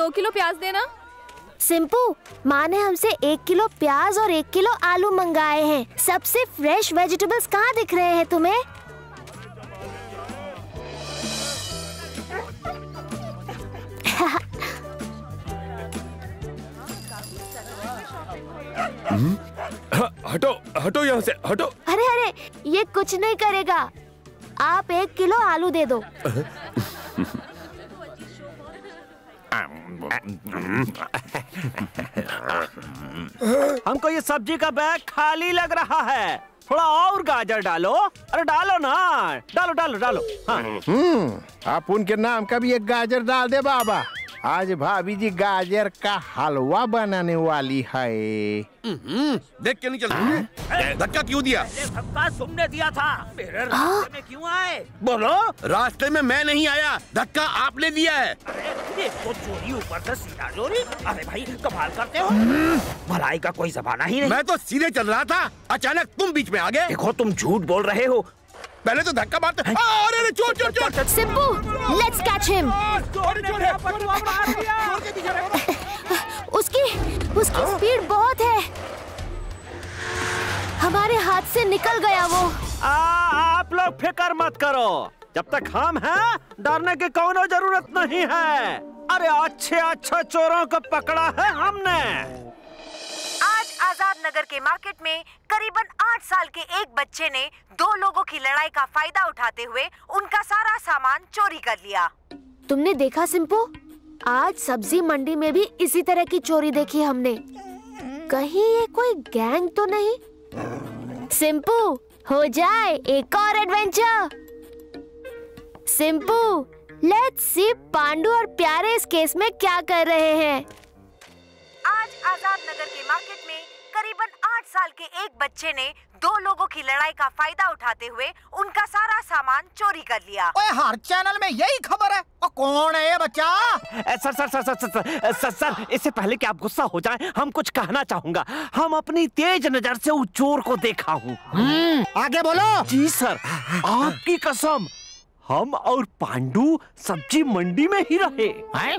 दो किलो प्याज देना। सिंपू माँ ने हमसे एक किलो प्याज और एक किलो आलू मंगाए हैं। सबसे फ्रेश वेजिटेबल्स कहाँ दिख रहे हैं तुम्हें? हटो हटो यहाँ से हटो। अरे अरे ये कुछ नहीं करेगा। आप एक किलो आलू दे दो। हमको ये सब्ज़ी का बैग खाली लग रहा है। थोड़ा और गाजर डालो। अरे डालो ना। डालो डालो डालो। हाँ। हम्म आप उनके नाम का भी एक गाजर डाल दे बाबा। आज भाभी जी गाजर का हलवा बनाने वाली है। देख के नहीं चल रही धक्का क्यों दिया? धक्का तुमने दिया था। मेरे रास्ते में क्यों आए? बोलो रास्ते में मैं नहीं आया धक्का आपने दिया है। अरे तो चोरी ऊपर से सीधा चोरी। अरे भाई कमाल करते हो। भलाई का कोई जमाना ही नहीं। मैं तो सीधे चल रहा था अचानक तुम बीच में आ गए। देखो तुम झूठ बोल रहे हो पहले तो धक्का मारते आ, अरे अरे चोर चोर चोर सिंपू लेट्स कैच हिम उसकी उसकी स्पीड बहुत है। हमारे हाथ से निकल गया वो। आ, आप लोग फ़िक्र मत करो। जब तक हम हैं डरने की कोनो ज़रूरत नहीं है। अरे अच्छे अच्छे चोरों को पकड़ा है हमने। नगर के मार्केट में करीबन आठ साल के एक बच्चे ने दो लोगों की लड़ाई का फ़ायदा उठाते हुए उनका सारा सामान चोरी कर लिया। तुमने देखा सिंपू? आज सब्ज़ी मंडी में भी इसी तरह की चोरी देखी हमने। कहीं ये कोई गैंग तो नहीं? सिंपू हो जाए एक और adventure Simpu let's see Pandu और प्यारे इस केस में क्या कर रहे हैं। आज आज़ाद नगर के मार्केट में साल के एक बच्चे ने दो लोगों की लड़ाई का फ़ायदा उठाते हुए उनका सारा सामान चोरी कर लिया। ओए हर चैनल में यही खबर है। और कौन है ये बच्चा? ए, sir sir sir sir sir sir sir इससे पहले कि आप गुस्सा हो जाए हम कुछ कहना चाहूँगा। हम अपनी तेज नज़र से उस चोर को देखा हूँ। हम्म। आगे बोलो। जी सर आपकी कसम हम और पांडू सब्ज़ी मंडी में ही रहे। हैं?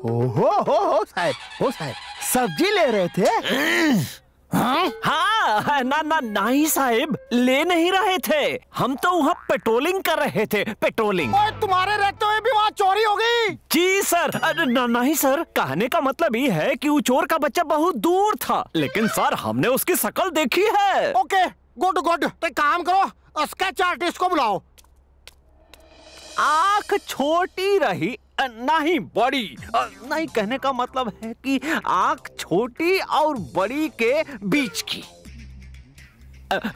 ओहो हो हो साहब हो साहब। सब्ज़ी ले रहे थे? हम्म। हाँ? ना ना नहीं साहब ले नहीं रहे थे। हम तो वहाँ पेट्रोलिंग कर रहे थे पेट्रोलिंग। ओए तुम्हारे रहते हुए भी वहाँ चोरी हो गई? जी सर। ना नहीं सर कहने का मतलब ये है कि वो चोर का बच्चा बहुत दूर था लेकिन सर हमने उसकी शकल देखी है। Okay good good. तो काम करो स्केच आर्टिस्ट को बुलाओ। आँख छोटी रही नहीं बड़ी। नहीं कहने का मतलब है कि आँख छोटी और बड़ी के बीच की।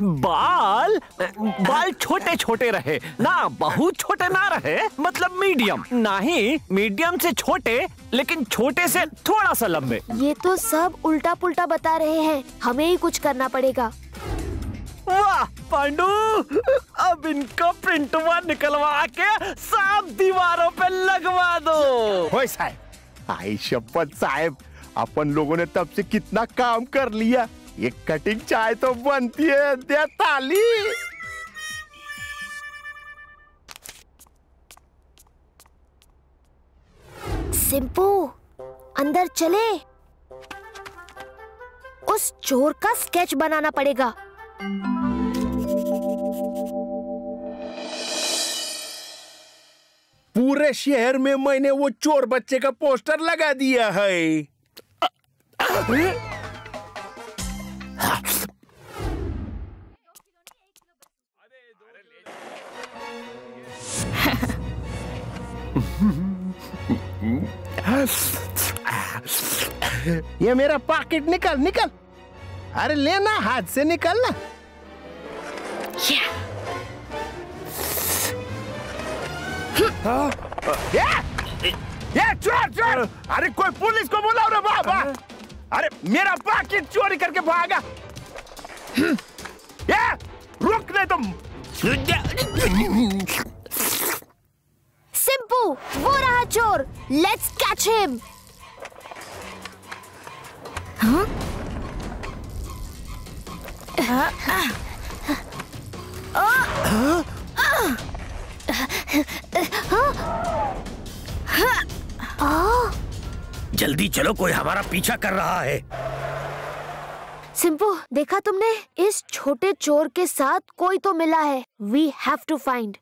बाल बाल छोटे छोटे रहे। ना बहुत छोटे ना रहे मतलब मीडियम। नहीं मीडियम से छोटे लेकिन छोटे से थोड़ा सा लंबे। ये तो सब उल्टा पुल्टा बता रहे हैं। हमें ही कुछ करना पड़ेगा। वाह पांडु! अब इनको प्रिंटवा निकलवा के साफ़ दीवारों पे लगवा दो। साहब। आई शपथ साहब अपन लोगों ने तब से कितना काम कर लिया। ये कटिंग चाय तो बनती है दे ताली। सिंपू अंदर चले। उस चोर का स्केच बनाना पड़ेगा। पूरे शहर में मैंने वो चोर बच्चे का पोस्टर लगा दिया है। ये मेरा पॉकेट निकल निकल। अरे लेना हाथ से निकलना ये ये चोर चोर। अरे कोई पुलिस को बुलाओ रे बाबा अरे मेरा पाकिट चोरी करके भागा। ये, रुक नहीं तुम। सिंपू, वो रहा चोर। लेट्स कैच हिम जल्दी चलो, कोई हमारा पीछा कर रहा है। सिंपू, देखा तुमने? इस छोटे चोर के साथ कोई तो मिला है। We have to find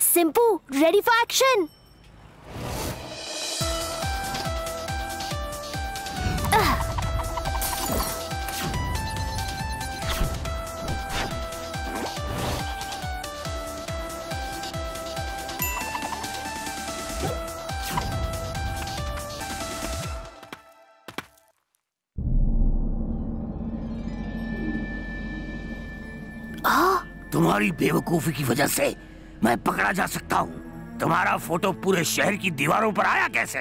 Simpu ready for action तुम्हारी बेवकूफ़ी की वजह से मैं पकड़ा जा सकता हूँ। तुम्हारा फ़ोटो पूरे शहर की दीवारों पर आया कैसे?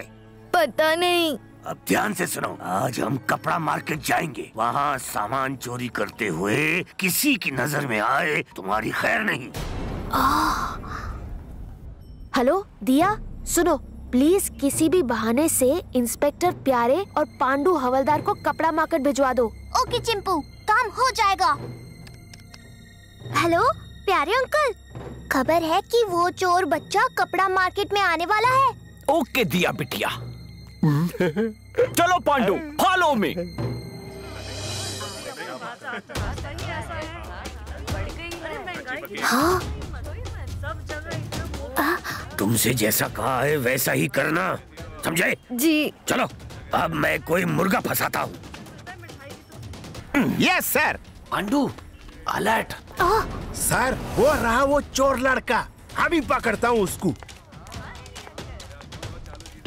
पता नहीं। अब ध्यान से सुनो आज हम कपड़ा मार्केट जाएँगे। वहाँ सामान चोरी करते हुए किसी की नज़र में आए तुम्हारी खैर नहीं। हेलो दिया सुनो प्लीज़ किसी भी बहाने से इंस्पेक्टर प्यारे और पांडु हवलदार को कपड़ा मार्केट भिजवा दो। ओके चिंपू काम हो जाएगा। हेलो प्यारे अंकल खबर है कि वो चोर बच्चा कपड़ा मार्केट में आने वाला है। ओके दिया बिटिया। चलो पांडु फॉलो मी हाँ? तुमसे जैसा कहा है वैसा ही करना। समझे? जी। चलो अब मैं कोई मुर्गा फंसाता हूँ। Yes sir Pandu alert. Sir वो रहा वो चोर लड़का। अभी पकड़ता हूँ उसको।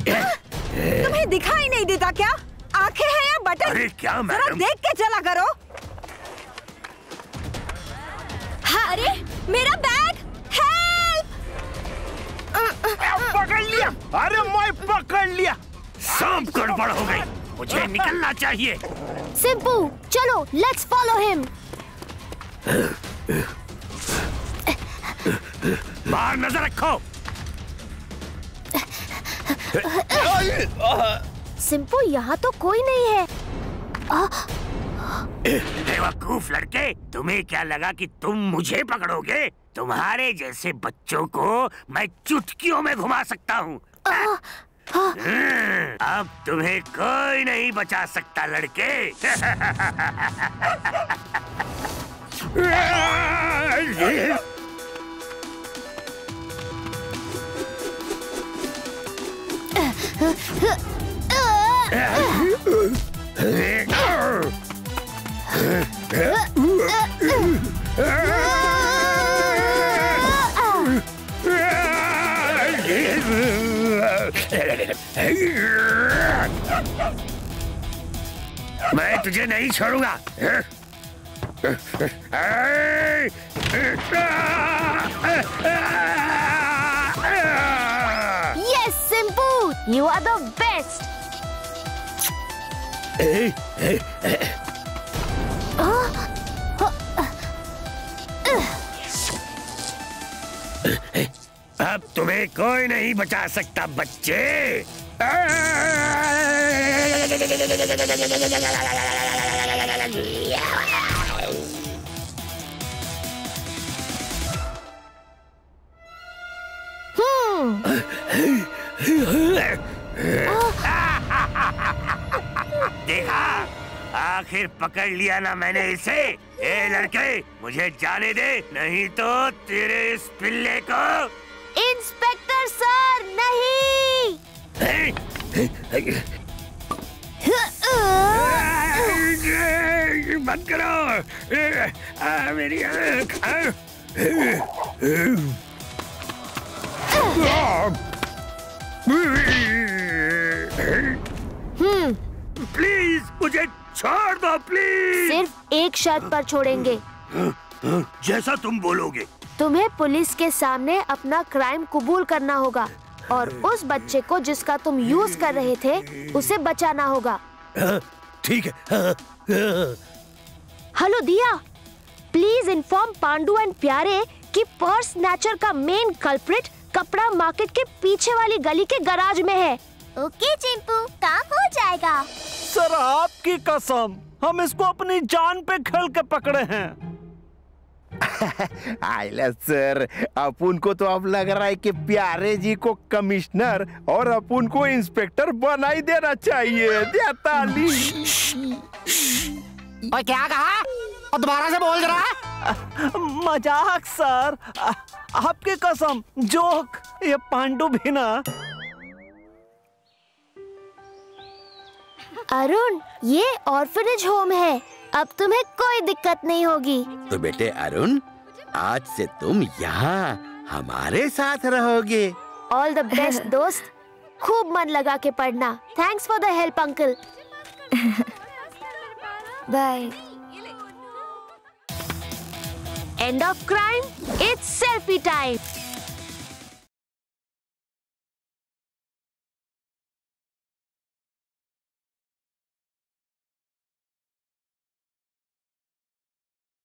तुम्हें दिखाई नहीं देता क्या? आँखें हैं या बटन? अरे क्या मैडम? देख के चला करो। हाँ, अरे मेरा बैग! हेल्प! पकड़ लिया। अरे मैं पकड़ लिया। सब गड़बड़ हो गई। मुझे निकलना चाहिए। सिंपू चलो लेट्स फॉलो हिम बाहर नज़र रखो। सिंपू यहाँ तो कोई नहीं है। बेवकूफ़ लड़के तुम्हें क्या लगा कि तुम मुझे पकड़ोगे? तुम्हारे जैसे बच्चों को मैं चुटकियों में घुमा सकता हूँ। अब तुम्हें कोई नहीं बचा सकता लड़के। मैं तुझे नहीं छोड़ूँगा yes Simpu you are the best अब तुम्हें कोई नहीं बचा सकता बच्चे। देखा? आखिर पकड़ लिया ना मैंने इसे। ए लड़के मुझे जाने दे नहीं तो तेरे इस पिल्ले को। इंस्पेक्टर सर नहीं। बंद करो। आ, मेरी आँख। प्लीज़ मुझे छोड़ दो प्लीज़। सिर्फ़ एक शर्त पर छोड़ेंगे। जैसा तुम बोलोगे। तुम्हें पुलिस के सामने अपना क्राइम कबूल करना होगा और उस बच्चे को जिसका तुम यूज़ कर रहे थे उसे बचाना होगा। ठीक है। हेलो दिया। Please inform Pandu and Pyare कि पर्स स्नैचर का मेन कल्प्रिट कपड़ा मार्केट के पीछे वाली गली के गराज में है। ओके चिंपू काम हो जाएगा। सर आपकी कसम हम इसको अपनी जान पे खेल के पकड़े हैं। आइला सर अपुन को तो अब लग रहा है कि प्यारे जी को कमिश्नर और अपुन को इंस्पेक्टर बना ही देना चाहिए। दिया ताली। और क्या कहा? और दोबारा से बोल रहा मज़ाक सर। आ- आपकी कसम जोक ये पांडु भी ना। अरुण ये ऑर्फनेज होम है। अब तुम्हें कोई दिक्कत नहीं होगी। तो बेटे अरुण आज से तुम यहाँ हमारे साथ रहोगे। ऑल द बेस्ट दोस्त। खूब मन लगा के पढ़ना। Thanks for the help uncle bye End of crime? It's selfie time!